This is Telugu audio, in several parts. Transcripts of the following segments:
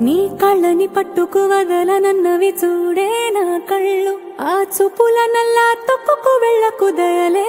నీ కళ్ళని పట్టుకు వదలనన్నవి చూడే నా కళ్ళు. ఆ చూపుల నల్లా తొక్కుకు వెళ్ళకు దయలే.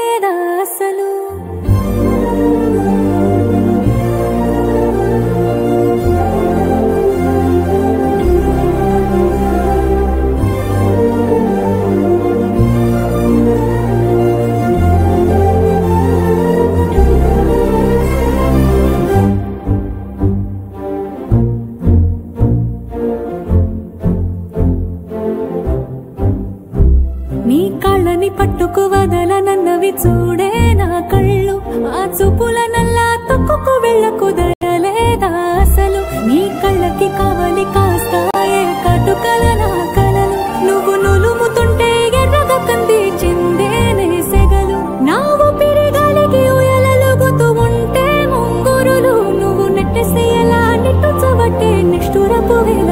నీ కళ్ళని పట్టుకు వదలనన్నవి చూడే నా కళ్ళు. ఆ చూపుల నల్లా తొక్కుకు వెళ్ళకు దయలేదా అసలు? నీ కళ్ళకి కావలి కాస్తాయే కటుకల నా కలలు. నువ్వు నులుముతుంటే ఎర్రగా కంది చిందేనే సెగలు. నా ఊపిరి గాలికి ఉయలలుగుతూ ఉంటే ముంగురులు. నువ్వు నెట్టేసి ఎలా నిట్టు చవట్టే నిష్ఠురపు వేల